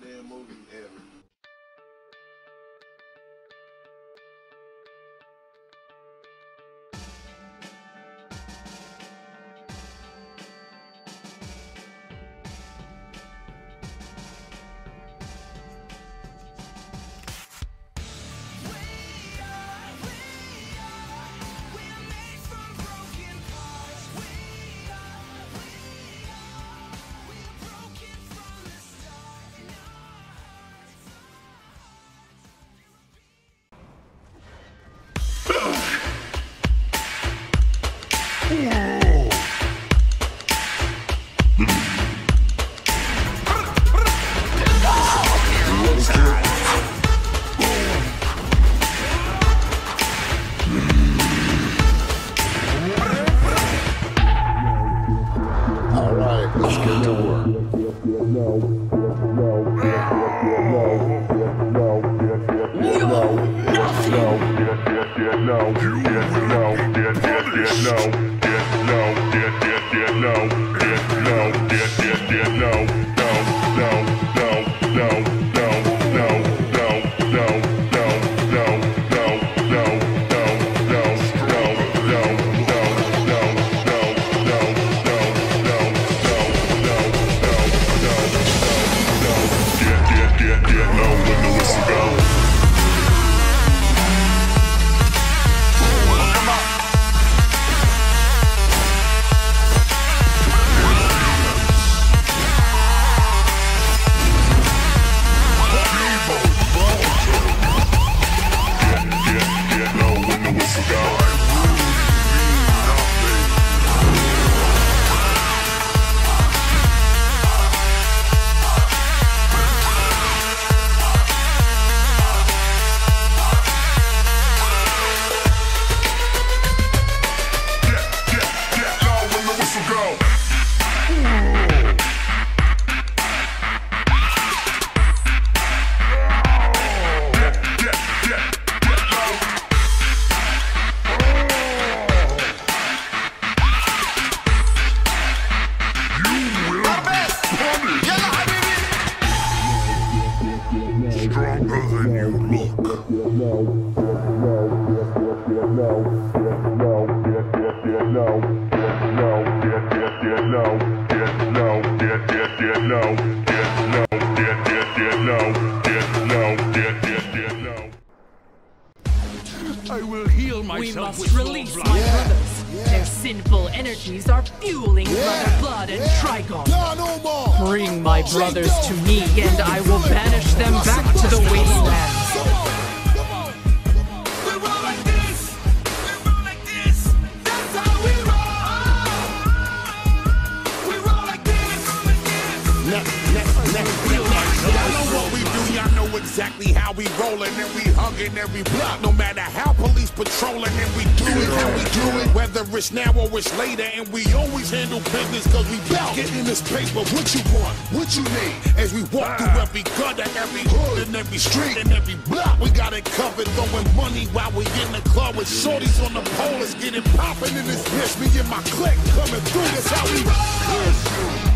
goddamn movie Stronger I will heal We must release blood. my brothers. Their sinful energies are fueling brother blood and Trigon. Nah, no. Bring my brothers to me, and I will banish them back to the wastelands. Next, next, Y'all know what we do, y'all know exactly how we rollin' and we huggin' every block. No matter how police patrolling and we do it how we do it. Whether it's now or it's later and we always handle business cause we bout getting this paper. What you want, what you need. As we walk through every gutter, every hood and every street and every block. We got it covered throwing money while we in the club with shorties on the pole. It's getting poppin' in this bitch. Me and my clique coming through. That's how we roll.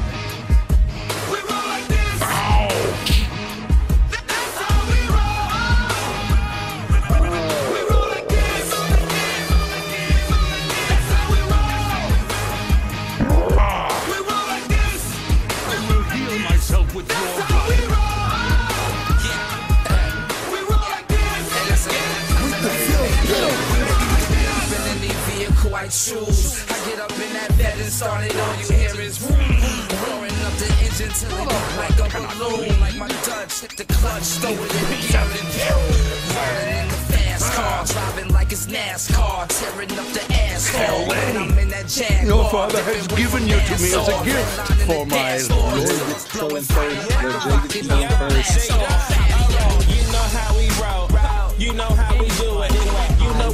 Vehicle I get up in that bed and start it all you hear is vroom, vroom, roaring up the engine till it look like a balloon. Like my Dutch hit the clutch, throw it in the gear and rolling in the fast car, driving like it's NASCAR, tearing up the asphalt. When I'm in that Jaguar, Your father has given you to me as a gift for I'm in the my dance floor, loyal blowing fire, rocking me up, blast. You know how we roll. You know how we do it.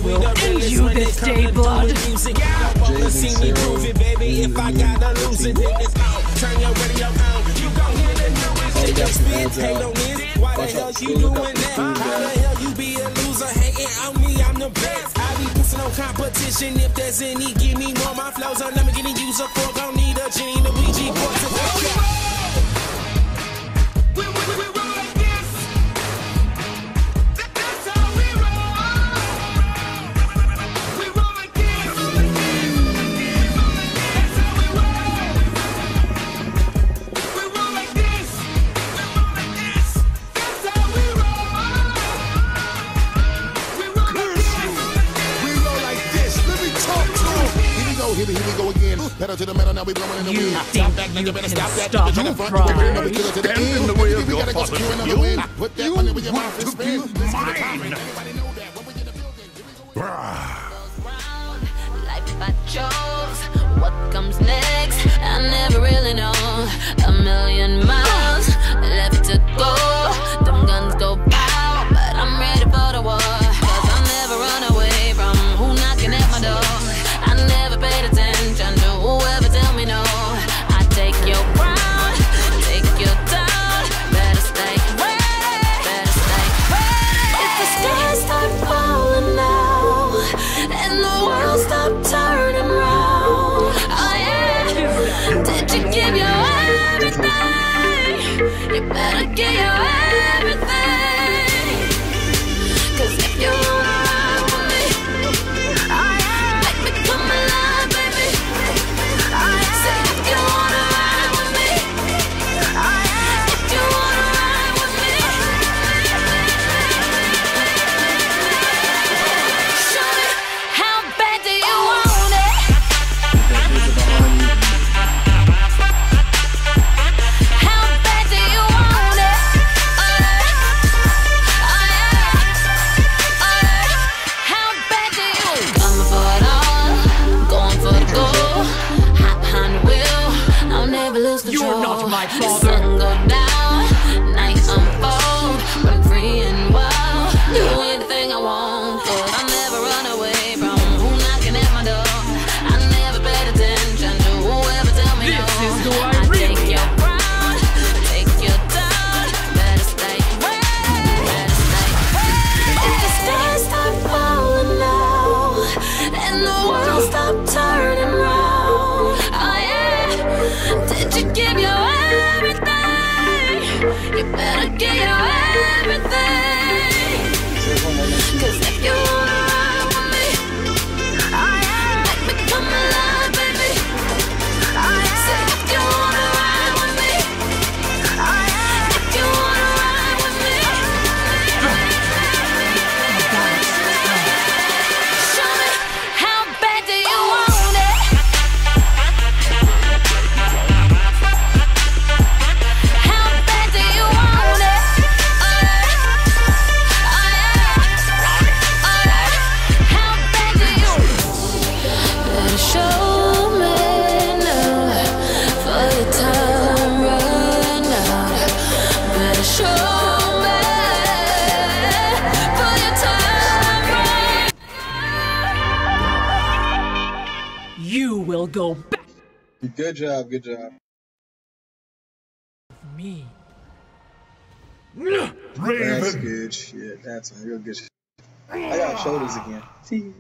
The end you this day, blood. music. You see me prove it, baby? If I gotta lose it, then it's out. Turn your radio on. You gon' hear the newest shit they spit. Hate on this. Why the hell you doing that? How the hell you be a loser hating on me? I'm the best. I be pissing on competition. If there's any, give me more. My flows are never getting used up for. Gon' need a genie, the Ouija here we, here we go again. Pedal to the metal, now we blowing in the wind. Stop that, nigga, better stop that. Stop bitch, stop front, we're in the way of your father's will. Put that money where. Mine. Bruh. Like my. give your everything. You better give your everything. will go back. Good job, good job. Me. Raven. That's good shit. That's a real good shit. I got shoulders again. See.